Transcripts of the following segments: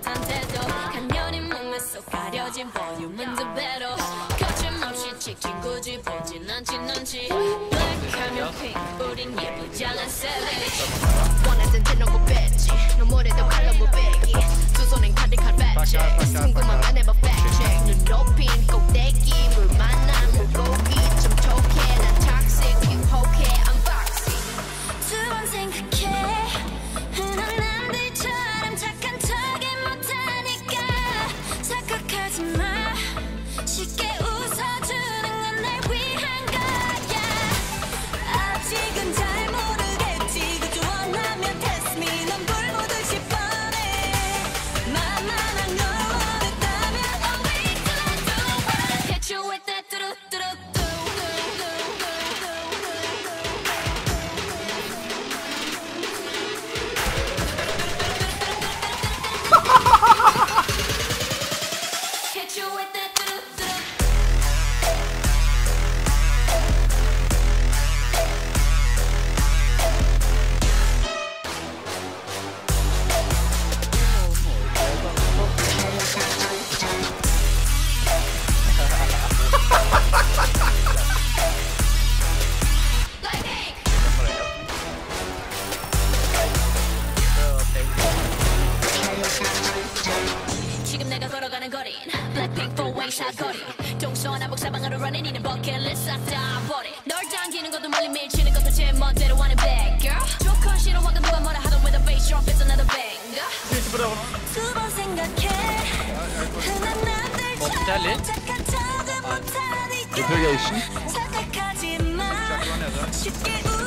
못한 태도 간녀린 몸에 속 가려진 볼륨은 두 배로 거침없이 찍힌 굳이 보진 않지 눈치 블랙하면 핑 우린 예쁘장한 savage. 원하던 대놓고 뺐지. 너무래도 칼로 무배기. 두 손엔 가득한 팩체 궁금한 만 해봐 팩체 눈 높인 꼭대기. 물 만난 물고기. 좀 톡해. 난 toxic 유혹해. I'm foxy. 두번 생각해. 흔한 사거리 동서남북 사방으로 running 이는 버킷리스트 싹다 버리 널 당기는 것도 멀리 밀치는 것도 제 멋대로 하는 bad girl 조건 싫어하고 누가 뭐라 하던 with a bass drop it's another banger 두 번 생각해 흔한 남들처럼 착한 척은 못하니까 Interrogation. 착각하지 마 쉽게 웃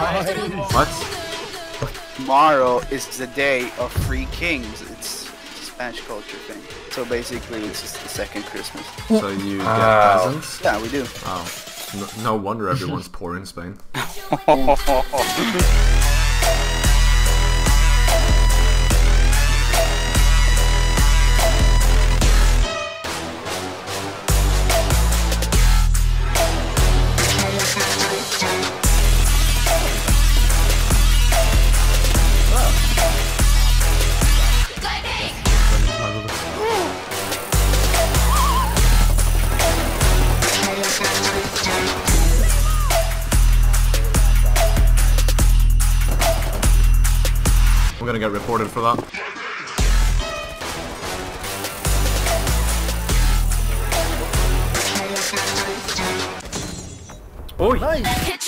What? Tomorrow is the day of free kings. It's a Spanish culture thing. So basically, it's just the second Christmas. So you get Wow. presents? Yeah, we do. Oh. No, no wonder everyone's poor in Spain. We're gonna get reported for that. Oj! Hit